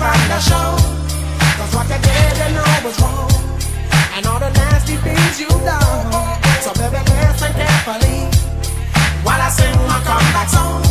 around the show. Cause what you did, you know was wrong. And all the nasty things you've done. So baby, listen carefully while I sing my comeback song.